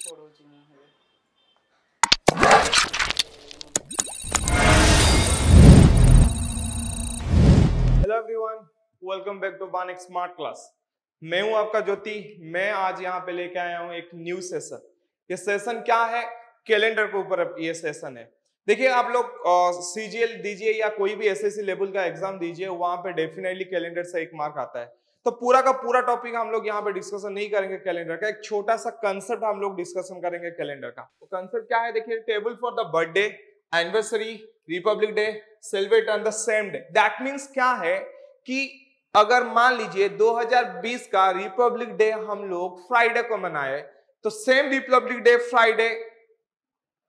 Hello everyone welcome back to Banik smart class मैं हूँ आपका ज्योति, मैं आज यहाँ पे लेके आया हूँ एक न्यू सेशन ये सेशन क्या है? कैलेंडर के ऊपर ये सेशन है. देखिए, आप लोग सीजीएल दीजिए या कोई भी एसएससी लेवल का एग्ज़ाम दीजिए, वहाँ पे डेफिनेटली कैलेंडर से एक मार्क आता है. तो पूरा का पूरा टॉपिक हम लोग यहाँ पे डिस्कशन नहीं करेंगे कैलेंडर का, एक छोटा सा कंसेप्ट हम लोग डिस्कशन करेंगे कैलेंडर का। तो कंसेप्ट क्या है? देखिए table for the birthday anniversary republic day celebrate on the same day that means क्या है कि अगर मान लीजिए 2020 का रिपब्लिक डे हम लोग फ्राइडे को मनाए तो सेम रिपब्लिक डे फ्राइडे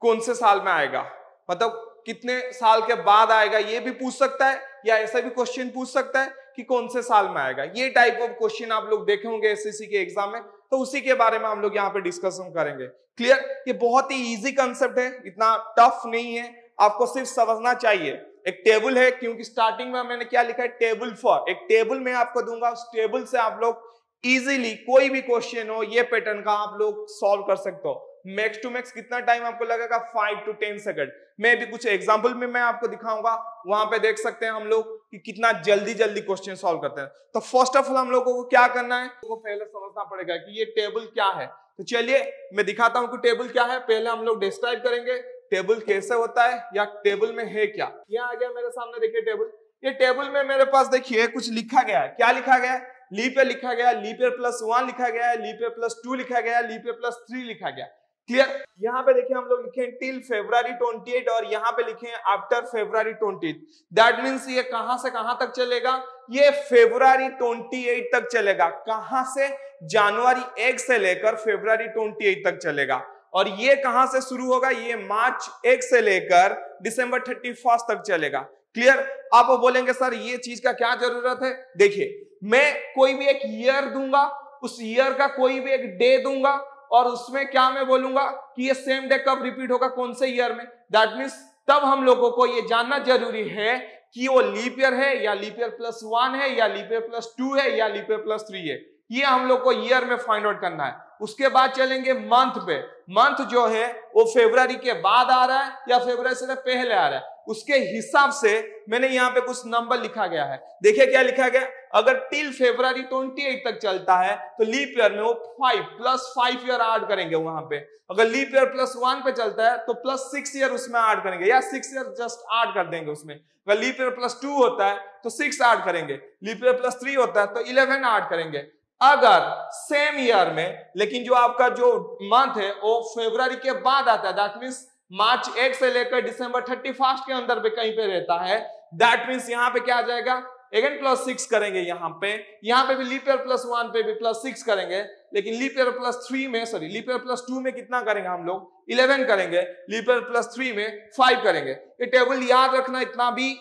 कौन से साल में आएगा? मतलब कितने साल के बाद आएगा, ये भी पूछ सकता है या ऐसा भी क्वेश्चन पूछ सकता है कि कौन से साल में आएगा? ये टाइप ऑफ़ क्वेश्चन आप लोग देखे होंगे एसएससी के एग्ज़ाम में। तो उसी के बारे में हम लोग यहाँ पे डिस्कशन करेंगे। क्लियर ये बहुत ही इजी कंसेप्ट है। इतना टफ नहीं है। आपको सिर्फ़ समझना चाहिए। एक टेबल है, क्योंकि स्टार्टिंग में मैंने क्या लिखा है? टेबल फॉर एक टेबल में आपको दूँगा। उस टेबल से आप लोग इजीली कोई भी क्वेश्चन हो, ये पैटर्न का आप लोग सॉल्व कर सकते हो। मैक्स टू मैक्स कितना टाइम आपको लगेगा? फाइव टू टेन सेकंड मैं भी कुछ एग्जांपल में मैं आपको दिखाऊँगा। वहाँ पे देख सकते हैं हम लोग कि कितना जल्दी जल्दी क्वेश्चन सॉल्व करते हैं। तो फ़र्स्ट ऑफ़ ऑल हम लोगों को क्या करना है? तो पहले समझना पड़ेगा कि ये टेबल क्या है। तो चलिए मैं दिखाता हूँ कि टेबल क्या है। पहले हम लोग डिस्क्राइब करेंगे। टेबल कैसे होता है या टेबल में है क्या? यहाँ आ गया मेरे सामने, देखिए टेबल ये टेबल में मेरे पास देखिए कुछ लिखा गया है। क्या लिखा गया है? लीप लिखा गया लीप प्लस वन लिखा गया है। लीप प्लस टू लिखा गया है। लीप प्लस थ्री लिखा गया क्लियर यहाँ पे देखिए हम लोग लिखे टिल फेब्रुआरी 28 और यहाँ पे लिखे आफ्टर फेब्रुआरी 28 दैट मीन्स ये कहाँ से कहाँ तक चलेगा? ये फेब्रुआरी 28 तक चलेगा। कहाँ से? जनवरी एक से लेकर फेब्रुआरी 28 तक चलेगा। और ये कहाँ से शुरू होगा? ये मार्च एक से लेकर दिसंबर थर्टी तक चलेगा। क्लियर आप बोलेंगे, सर, ये चीज़ का क्या ज़रूरत है? देखिए, मैं कोई भी एक ईयर दूँगा, उस ईयर का कोई भी एक डे दूँगा और उसमें क्या मैं बोलूँगा कि ये सेम डे कब रिपीट होगा, कौन से ईयर में? दैट मीन्स तब हम लोगों को ये जानना ज़रूरी है कि वो लीप ईयर है या लीप ईयर प्लस वन है या लीप ईयर प्लस टू है या लीप ईयर प्लस थ्री है। ये हम लोग को ईयर में फाइंड आउट करना है। उसके बाद चलेंगे मंथ पे। मंथ जो है, वो फेब्रुआरी के बाद आ रहा है या फेब्रुआरी से पहले आ रहा है। उसके हिसाब से मैंने यहाँ पे कुछ नंबर लिखा गया है। देखिए क्या लिखा गया? अगर टिल फेब्रुआरी 28 तक चलता है तो लीप ईयर में वो five plus five year add करेंगे वहाँ पे। अगर लीप ईयर प्लस वन पे चलता है तो प्लस सिक्स ईयर उसमें ऐड करेंगे। या सिक्स ईयर जस्ट ऐड कर देंगे उसमें। अगर लीप ईयर प्लस टू होता है तो सिक्स ऐड करेंगे। लीप ईयर प्लस थ्री होता है तो इलेवन ऐड करेंगे। अगर सेम ईयर में, लेकिन जो आपका जो मंथ है, वो फेब्रुआरी के बाद आता है दैट मीन्स मार्च एक से लेकर दिसंबर थर्टी फ़र्स्ट के अंदर पे कहीं पे रहता है। दैट मीन्स यहाँ पे क्या आ जाएगा? अगेन प्लस सिक्स करेंगे यहाँ पे। यहाँ पे भी लीप ईयर प्लस वन पे भी प्लस सिक्स करेंगे। लेकिन लीप ईयर प्लस थ्री में sorry leap year plus two में कितना करेंगे हम लोग? इलेवन करेंगे। लीप ईयर प्लस थ्री में फाइव करेंगे। ये टेबल याद रखना इतना भी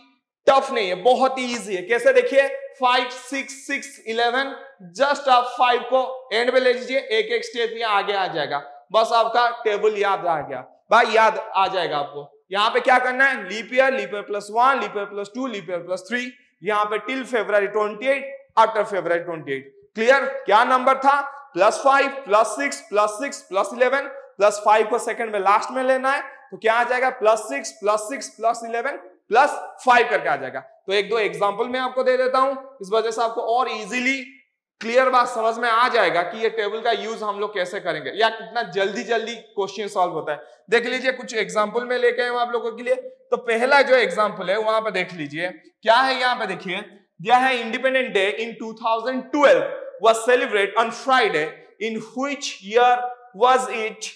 टफ नहीं है, बहुत ही ईजी है। कैसे देखिए? Five six six eleven just आप फाइव को एंड में ले लीजिए। एक एक स्टेप यहाँ आगे आ जाएगा। बस आपका टेबल याद आ गया। भाई, याद आ जाएगा आपको। यहाँ पे क्या करना है? Leap year leap year plus one leap year plus two leap year plus three यहाँ पे till February twenty eight after February twenty eight clear क्या नंबर था? Plus five plus six plus six plus eleven plus five को second में last में लेना है तो क्या आ जाएगा? Plus six plus six plus eleven plus five करके आ जाएगा। तो एक दो एग्ज़ाम्पल मैं आपको दे देता हूँ। इस वजह से आपको और इजीली क्लियर बात समझ में आ जाएगा कि ये टेबल का यूज़ हम लोग कैसे करेंगे। या कितना जल्दी जल्दी क्वेश्चन सॉल्व होता है। देख लीजिए, कुछ एग्ज़ाम्पल में लेके आए आप लोगों के लिए। तो पहला जो एग्ज़ाम्पल है, वहाँ पे देख लीजिए। क्या है यहाँ पे देखिए। दिया है independent day in 2012 was celebrated on Friday, in which year was it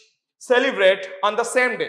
celebrate on the same day?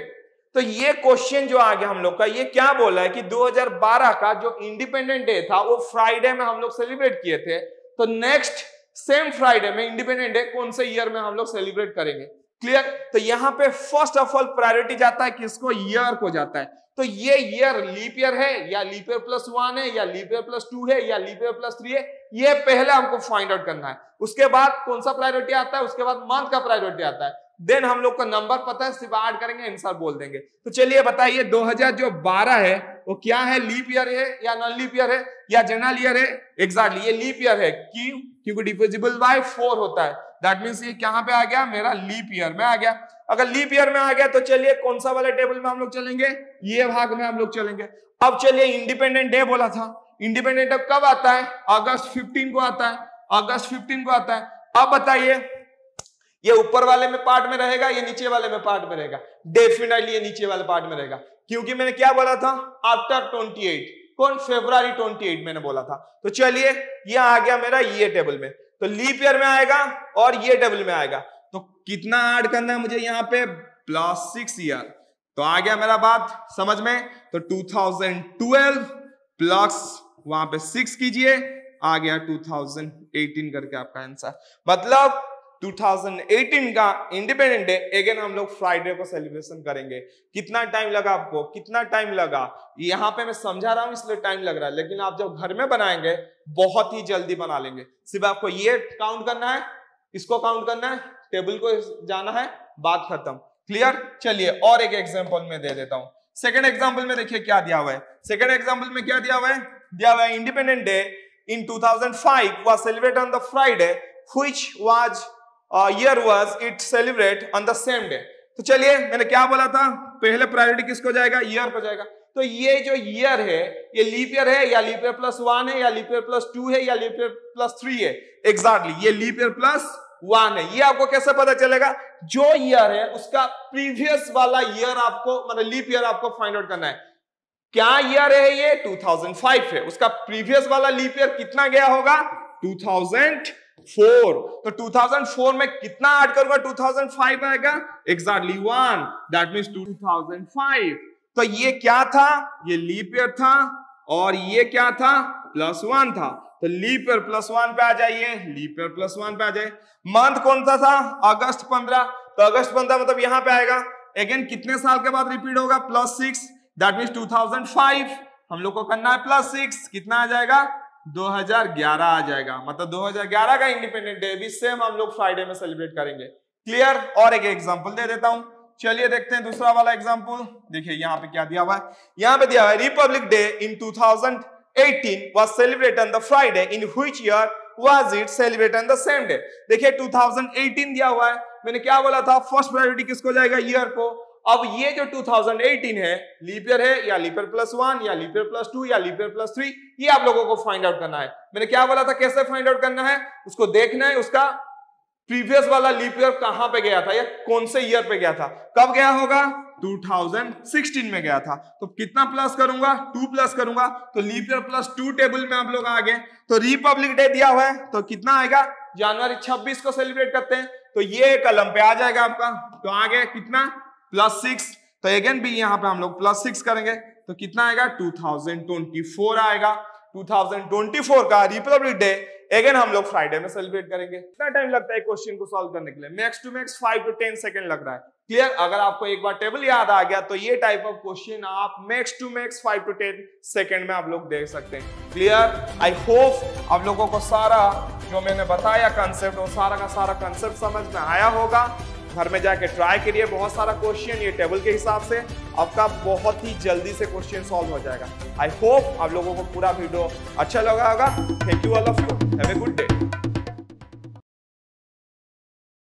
तो ये क्वेश्चन जो आ गया हम लोग का, ये क्या बोला है कि 2012 का जो इंडिपेंडेंट डे था, वो फ्राइडे में हम लोग सेलिब्रेट किए थे। तो नेक्स्ट सेम फ्राइडे में इंडिपेंडेंट डे कौन से ईयर में हम लोग सेलिब्रेट करेंगे? क्लियर तो यहाँ पे फ़र्स्ट ऑफ़ ऑल प्रायोरिटी जाता है किसको? ईयर को जाता है। तो ये ईयर लीप ईयर है, या लीप ईयर प्लस वन है, या लीप ईयर प्लस टू है, या लीप ईयर प्लस थ्री है, ये पहले हमको फाइंड आउट करना है। उसके बाद कौन सा प्रायोरिटी आता है? उसके बाद मंथ का प्रायोरिटी आता है। देन हम लोग को नंबर पता है, सिर्फ़ ऐड करेंगे आंसर बोल देंगे। तो चलिए बताइए 2000 जो 12 है, वो क्या है? लीप ईयर है या नॉन लीप ईयर है या जनरल ईयर है? एग्जैक्टली ये लीप ईयर है। क्यों? क्योंकि डिविजिबल बाय फोर होता है। दैट मीन्स ये कहाँ पे आ गया? मेरा लीप ईयर में आ गया। अगर लीप ईयर में आ गया तो चलिए कौन सा वाले टेबल में हम लोग चलेंगे? ये भाग में हम लोग चलेंगे। अब चलिए इंडिपेंडेंट डे बोला था। इंडिपेंडेंट डे कब आता है? अगस्त 15 को आता है। अगस्त 15 को आता है। अब बताइए ये ऊपर वाले में पार्ट में रहेगा, ये नीचे वाले में पार्ट में रहेगा। डेफिनेटली ये नीचे वाले पार्ट में रहेगा। क्योंकि मैंने क्या बोला था? आफ्टर 28 कौन? फेब्रुआरी 28 मैंने बोला था। तो चलिए, ये आ गया मेरा ये टेबल में। तो लीप ईयर में आएगा और ये टेबल में आएगा। तो कितना ऐड करना है मुझे यहाँ पे? प्लस सिक्स ईयर तो आ गया मेरा बात, समझ में? तो 2012 प्लस वहाँ पे सिक्स कीजिए। आ गया 2018 करके आपका आंसर मतलब 2018 का इंडिपेंडेंट डे अगेन हम लोग फ्राइडे को सेलिब्रेशन करेंगे। कितना टाइम लगा आपको? कितना टाइम लगा? यहाँ पे मैं समझा रहा हूँ, इसलिए टाइम लग रहा है। लेकिन आप जब घर में बनाएँगे, बहुत ही जल्दी बना लेंगे। सिर्फ़ आपको ये काउंट करना है, इसको काउंट करना है टेबल को जाना है, बात खत्म। क्लियर चलिए, और एक एग्ज़ाम्पल में दे देता हूँ। सेकेंड एग्ज़ाम्पल में देखिए क्या दिया हुआ है। सेकेंड एग्ज़ाम्पल में क्या दिया हुआ है? दिया हुआ है independent day in 2005 was celebrated on the Friday, which was year was it celebrate on the same day तो चलिए मैंने क्या बोला था? पहले प्रायोरिटी किसको जाएगा? ईयर को जाएगा। तो ये जो ईयर है ये लीप ईयर है या लीप ईयर प्लस वन है या लीप ईयर प्लस टू है या लीप ईयर प्लस थ्री है? एग्जैक्टली exactly, ये लीप ईयर प्लस वन है। ये आपको कैसे पता चलेगा? जो ईयर है उसका प्रीवियस वाला ईयर आपको मतलब लीप ईयर आपको फाइंड आउट करना है। क्या ईयर है ये? 2005 है। उसका प्रीवियस वाला लीप ईयर कितना गया होगा? 2000 फोर। तो 2004 में कितना ऐड करूँगा? 2005 आएगा? एग्जैक्टली वन दैट मीन्स 2005 तो ये क्या था? ये लीप ईयर था और ये क्या था? प्लस वन था। तो लीप ईयर प्लस वन पे आ जाइए। लीप ईयर प्लस वन पे आ जाए मंथ कौन सा था? अगस्त पंद्रह। तो अगस्त पंद्रह मतलब यहाँ पे आएगा। अगेन कितने साल के बाद रिपीट होगा? प्लस सिक्स दैट मीन्स 2005 हम लोग को करना है प्लस सिक्स कितना आ जाएगा? 2011 आ जाएगा। मतलब 2011 का इंडिपेंडेंट डे भी सेम हम लोग फ्राइडे में सेलिब्रेट करेंगे। क्लियर और एक एग्जांपल दे देता हूँ। चलिए देखते हैं दूसरा वाला एग्जांपल देखिए यहाँ पे क्या दिया हुआ है। यहाँ पे दिया हुआ है republic day in 2018 was celebrated on the Friday in which year was it celebrated on the same day देखिए 2018 दिया हुआ है। मैंने क्या बोला था? फ़र्स्ट प्रायोरिटी किसको जाएगा? ईयर को। अब ये जो 2018 है लीप ईयर है, या लीप ईयर प्लस वन या लीप ईयर प्लस टू या लीप ईयर प्लस थ्री ये आप लोगों को फाइंड आउट करना है। मैंने क्या बोला था, कैसे फाइंड आउट करना है? उसको देखना है, उसका प्रीवियस वाला लीप ईयर कहाँ पे गया था, या कौन से ईयर पे गया था? कब गया होगा? 2016 में गया था। तो कितना प्लस करूँगा? टू प्लस करूँगा। तो leap year plus two table में आप लोग आ गए। तो रिपब्लिक डे दिया हुआ है तो कितना आएगा? जनवरी 26 को सेलिब्रेट करते हैं। तो ये कलम पे आ जाएगा आपका। तो आ गया कितना? प्लस सिक्स तो अगेन भी यहाँ पे हम लोग प्लस सिक्स करेंगे तो कितना आएगा? 2024 आएगा। 2024 का रिपब्लिक डे अगेन हम लोग फ्राइडे में सेलिब्रेट करेंगे। कितना टाइम लगता है क्वेश्चन को सॉल्व करने के लिए? Max to max five to ten second लग रहा है। क्लियर अगर आपको एक बार टेबल याद आ गया तो ये टाइप ऑफ़ क्वेश्चन आप max to max five to ten second में आप लोग देख सकते हैं। क्लियर आई होप आप लोगों को सारा जो मैंने बताया कंसेप्ट वो सारा का सारा कंसेप्ट समझ में आया होगा। घर में जाके ट्राई करिए। बहुत सारा क्वेश्चन ये टेबल के हिसाब से। आपका बहुत ही जल्दी से क्वेश्चन सॉल्व हो जाएगा। आई होप आप लोगों को पूरा वीडियो अच्छा लगा होगा। Thank you all of you have a good day